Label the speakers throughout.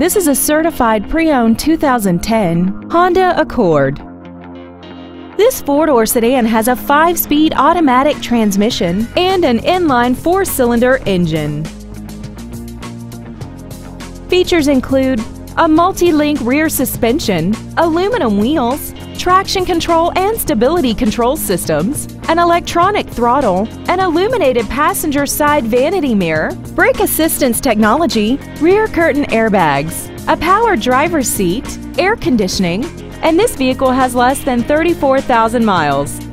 Speaker 1: This is a certified pre-owned 2010 Honda Accord. This four-door sedan has a five-speed automatic transmission and an inline four-cylinder engine. Features include a multi-link rear suspension, aluminum wheels, traction control and stability control systems, an electronic throttle, an illuminated passenger side vanity mirror, brake assistance technology, rear curtain airbags, a power driver's seat, air conditioning, and this vehicle has less than 34,000 miles.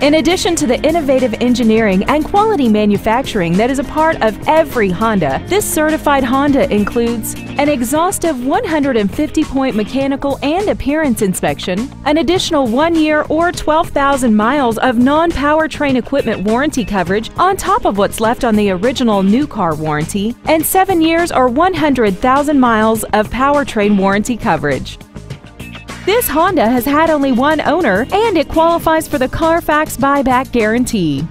Speaker 1: In addition to the innovative engineering and quality manufacturing that is a part of every Honda, this certified Honda includes an exhaustive 150-point mechanical and appearance inspection, an additional one year or 12,000 miles of non-powertrain equipment warranty coverage on top of what's left on the original new car warranty, and seven years or 100,000 miles of powertrain warranty coverage. This Honda has had only one owner and it qualifies for the Carfax buyback guarantee.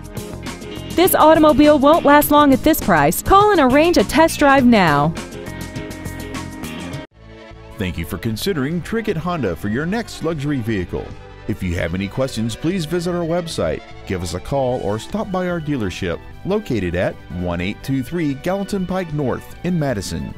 Speaker 1: This automobile won't last long at this price. Call and arrange a test drive now.
Speaker 2: Thank you for considering Trickett Honda for your next luxury vehicle. If you have any questions, please visit our website, give us a call, or stop by our dealership located at 1823 Gallatin Pike North in Madison.